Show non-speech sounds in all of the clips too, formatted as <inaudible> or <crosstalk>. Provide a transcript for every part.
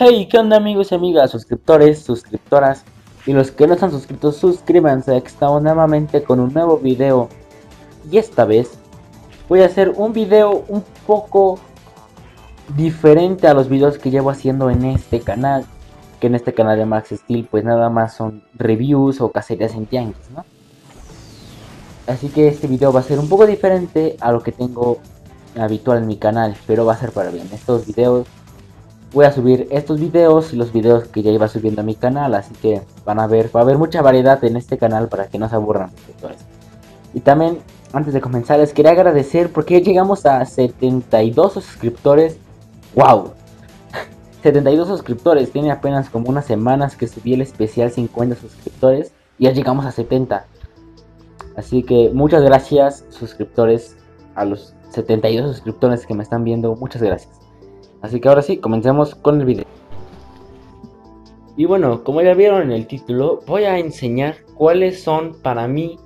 Hey, ¿qué onda amigos y amigas, suscriptores, suscriptoras y los que no están suscritos suscríbanse, estamos nuevamente con un nuevo video y esta vez voy a hacer un video un poco diferente a los videos que llevo haciendo en este canal que en este canal de Max Steel pues nada más son reviews o cacerías en tianguis, ¿no? Así que este video va a ser un poco diferente a lo que tengo habitual en mi canal, pero va a ser para bien. Estos videos voy a subir estos videos y los videos que ya iba subiendo a mi canal, así que van a ver, va a haber mucha variedad en este canal para que no se aburran suscriptores. Y también, antes de comenzar, les quería agradecer porque llegamos a 72 suscriptores. ¡Wow! <laughs> 72 suscriptores, tiene apenas como unas semanas que subí el especial 50 suscriptores y ya llegamos a 70. Así que muchas gracias suscriptores a los 72 suscriptores que me están viendo, muchas gracias. Así que ahora sí, comencemos con el video. Y bueno, como ya vieron en el título, voy a enseñar cuáles son para mí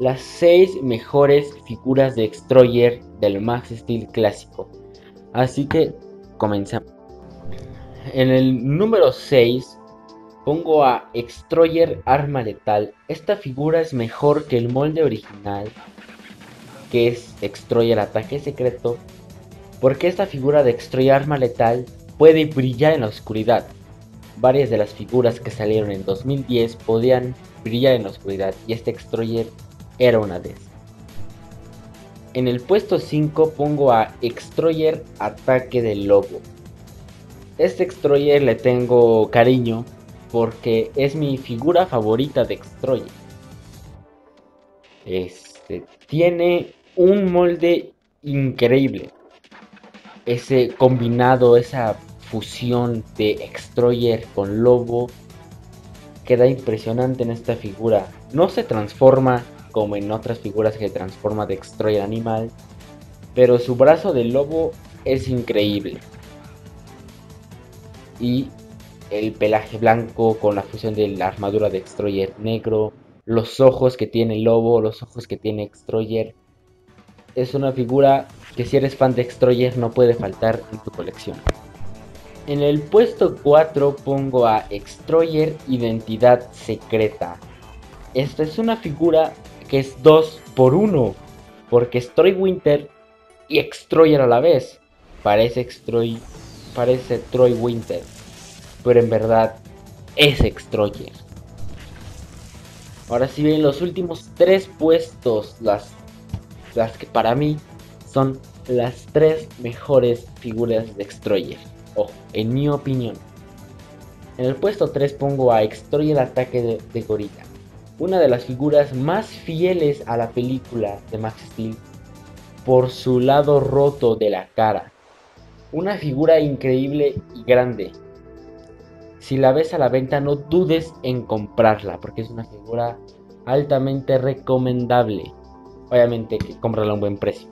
las 6 mejores figuras de Extroyer del Max Steel clásico. Así que comencemos. En el número 6 pongo a Extroyer Arma Letal. Esta figura es mejor que el molde original, que es Extroyer Ataque Secreto porque esta figura de Extroy Arma Letal puede brillar en la oscuridad. Varias de las figuras que salieron en 2010 podían brillar en la oscuridad y este Extroyer era una de esas. En el puesto 5 pongo a Extroyer Ataque del Lobo. Este Extroyer le tengo cariño porque es mi figura favorita de Extroyer. Este tiene un molde increíble ese combinado, esa fusión de Extroyer con Lobo queda impresionante en esta figura. No se transforma como en otras figuras que transforma de Extroyer animal, pero su brazo de lobo es increíble. Y el pelaje blanco con la fusión de la armadura de Extroyer negro, los ojos que tiene lobo, los ojos que tiene Extroyer. Es una figura que si eres fan de Extroyer no puede faltar en tu colección. En el puesto 4 pongo a Extroyer Identidad Secreta. Esta es una figura que es 2 por 1 porque Troy Winter y Extroyer a la vez. Parece Extroy, parece Troy Winter, pero en verdad es Extroyer. Ahora si ven los últimos tres puestos, las, que para mí son las tres mejores figuras de Extroyer. O en mi opinión. En el puesto 3 pongo a Extroyer Ataque de, de, Gorilla. Una de las figuras más fieles a la película de Max Steel. Por su lado roto de la cara. Una figura increíble y grande. Si la ves a la venta no dudes en comprarla. Porque es una figura altamente recomendable. Obviamente que comprarla a un buen precio.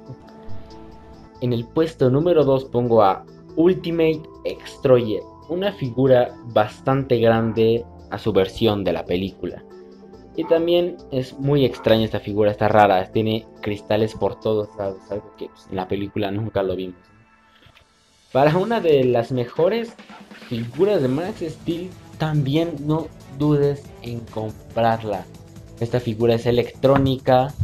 En el puesto número 2 pongo a Ultimate Extroyer, una figura bastante grande a su versión de la película. Y también es muy extraña esta figura, está rara, tiene cristales por todos lados, algo que pues, en la película nunca lo vimos. Para una de las mejores figuras de Max Steel, también no dudes en comprarla. Esta figura es electrónica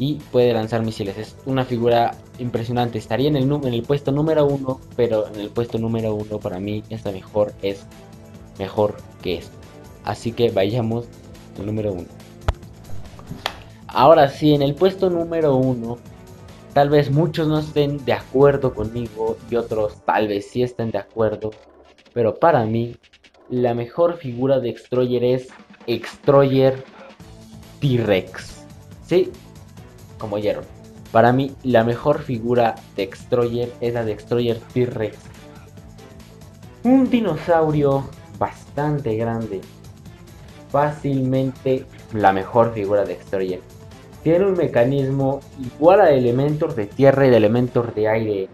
y puede lanzar misiles. Es una figura impresionante. Estaría en el, puesto número uno, pero en el puesto número uno para mí esta mejor es mejor que esto. Así que vayamos al número uno. Ahora sí, en el puesto número uno, tal vez muchos no estén de acuerdo conmigo y otros tal vez sí estén de acuerdo. Pero para mí, la mejor figura de Extroyer es Extroyer T-Rex. Sí, como oyeron. Para mí, la mejor figura de Extroyer es la de Extroyer T-Rex. Un dinosaurio bastante grande. Fácilmente la mejor figura de Extroyer. Tiene un mecanismo igual a elementos de tierra y de elementos de aire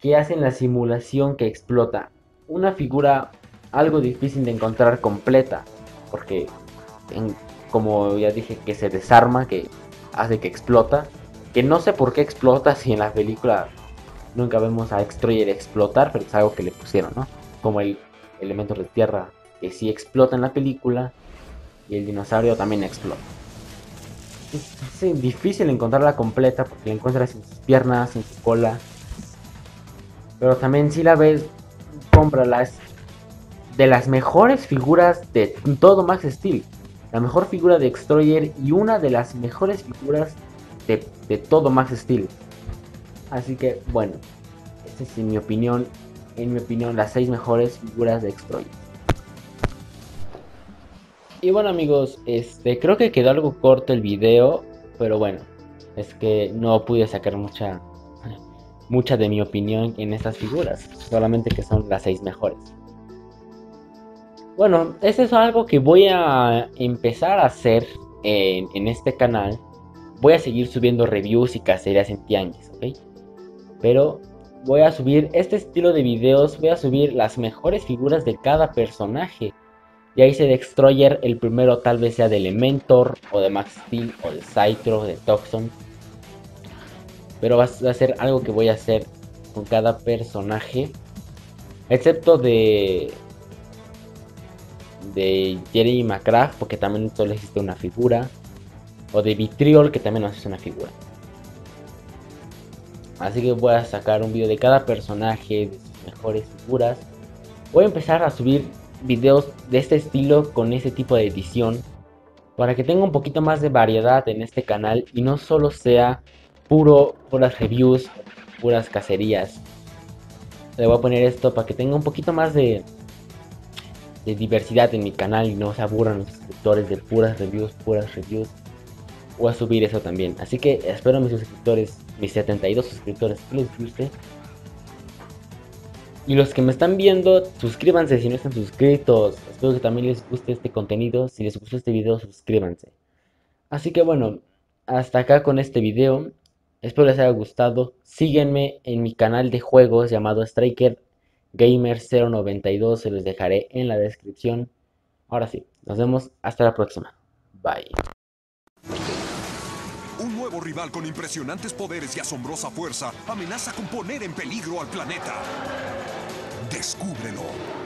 que hacen la simulación que explota. Una figura algo difícil de encontrar completa. Porque, como ya dije, que se desarma, que hace que explota que no sé por qué explota si en la película nunca vemos a Extroyer explotar, pero es algo que le pusieron, ¿no? Como el elementos de tierra que sí explota en la película y el dinosaurio también explota. Es, difícil encontrarla completa porque la encuentras sin sus piernas, sin su cola. Pero también si la ves, cómprala. Es de las mejores figuras de todo Max Steel. La mejor figura de Destroyer y una de las mejores figuras de, todo Max Steel. Así que bueno, esta es en mi opinión, en mi opinión las seis mejores figuras de Destroyer. Y bueno amigos, este creo que quedó algo corto el video, pero bueno, es que no pude sacar mucha mucha de mi opinión en estas figuras, solamente que son las seis mejores. Bueno, eso es algo que voy a empezar a hacer en, este canal. Voy a seguir subiendo reviews y cacerías en tianguis, ¿ok? Pero voy a subir este estilo de videos, voy a subir las mejores figuras de cada personaje y ahí se Destroyer, el primero tal vez sea de Elementor, o de Max Steel, o de Cytro, de Toxon. Pero va a ser algo que voy a hacer con cada personaje. Excepto de. De Jerry McCraft, porque también solo existe una figura. O de Vitriol, que también no es una figura. Así que voy a sacar un video de cada personaje, de sus mejores figuras. Voy a empezar a subir videos de este estilo con ese tipo de edición para que tenga un poquito más de variedad en este canal y no solo sea puro puras reviews, puras cacerías. Le voy a poner esto para que tenga un poquito más de, de diversidad en mi canal y no se aburran los suscriptores de puras reviews, puras reviews. Voy a subir eso también. Así que espero a mis suscriptores, mis 72 suscriptores que les guste. Y los que me están viendo, suscríbanse si no están suscritos. Espero que también les guste este contenido. Si les gustó este video, suscríbanse. Así que bueno, hasta acá con este video. Espero les haya gustado. Síguenme en mi canal de juegos llamado Striker Gamer 092. Se los dejaré en la descripción. Ahora sí, nos vemos hasta la próxima. Bye. Un nuevo rival con impresionantes poderes y asombrosa fuerza amenaza con poner en peligro al planeta. Descúbrelo.